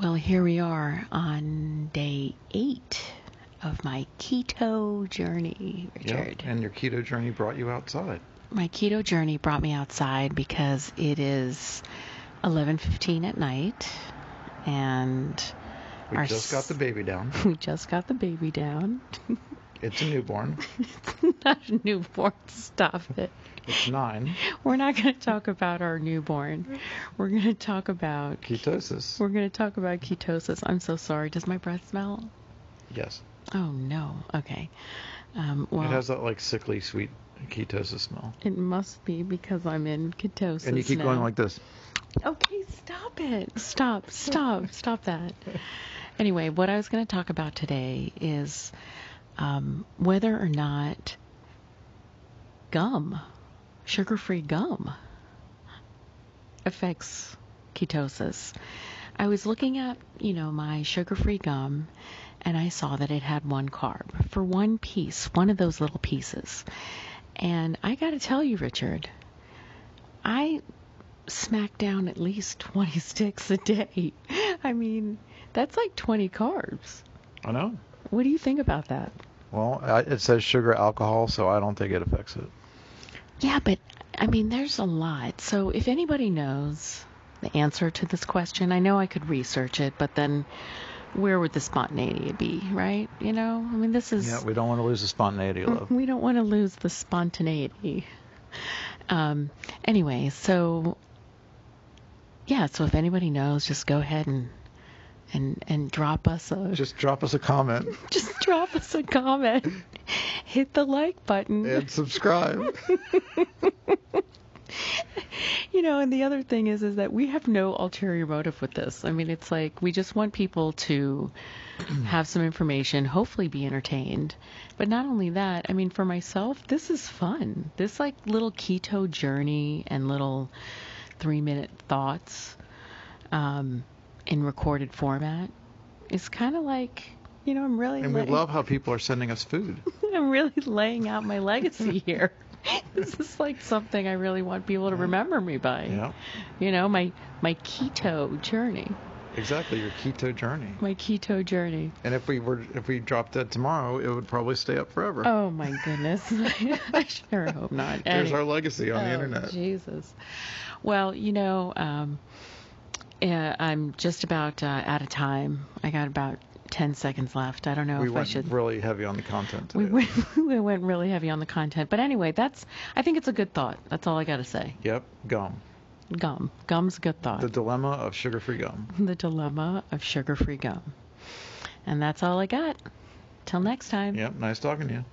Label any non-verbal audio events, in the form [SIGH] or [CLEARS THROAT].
Well, here we are on day eight of my keto journey, Richard. Yep. And your keto journey brought you outside. My keto journey brought me outside because it is 11:15 at night, and [LAUGHS] We just got the baby down. we just got the baby down. It's a newborn. [LAUGHS] Not a newborn. Stop it. It's nine. We're not going to talk about our newborn. We're going to talk about Ketosis. we're going to talk about ketosis. I'm so sorry. Does my breath smell? Yes. Oh no. Okay. Um, well, it has that like sickly sweet ketosis smell. It must be because I'm in ketosis. And you keep now. going like this. Okay, stop it. Stop, stop, stop that. Anyway, what I was going to talk about today is um, whether or not gum, sugar free gum, affects ketosis. I was looking at, you know, my sugar free gum and I saw that it had one carb for one piece, one of those little pieces. And I got to tell you, Richard, I smack down at least 20 [LAUGHS] sticks a day. I mean, that's like 20 carbs. I know. What do you think about that? Well, I, it says sugar alcohol, so I don't think it affects it. Yeah, but I mean, there's a lot. So if anybody knows the answer to this question, I know I could research it, but then where would the spontaneity be, right? You know, I mean, this is. Yeah, we don't want to lose the spontaneity, love. We don't want to lose the spontaneity. Um, anyway, so yeah, so if anybody knows, just go ahead and and and drop us a Just drop us a comment [LAUGHS] just drop us a comment. Hit the like button. and subscribe. [LAUGHS] You know, and the other thing is is that we have no ulterior motive with this. I mean, it's like we just want people to [CLEARS THROAT] have some information, hopefully be entertained. But not only that, I mean, for myself, this is fun. This like little keto journey and little 3-minute thoughts um in recorded format is kind of like, you know, I'm really And we love how people are sending us food. [LAUGHS] I'm really laying out my legacy [LAUGHS] here. this is like something I really want people to remember me by. Yeah, You know, my my keto journey, exactly. Your keto journey. my keto journey. And if we were, if we dropped that tomorrow, it would probably stay up forever. Oh my goodness. [LAUGHS] I sure hope not. There's Any- our legacy on the Oh, internet. Jesus. Well, you know, um, yeah, I'm just about uh, out of time. I got about 10 seconds left. I don't know we if I went should. really heavy on the content. We went, [LAUGHS] we went really heavy on the content. But anyway, that's. I think it's a good thought. That's all I got to say. Yep, gum. Gum. Gum's a good thought. The dilemma of sugar-free gum. [LAUGHS] the dilemma of sugar free gum. And that's all I got. Till next time. Yep, nice talking to you.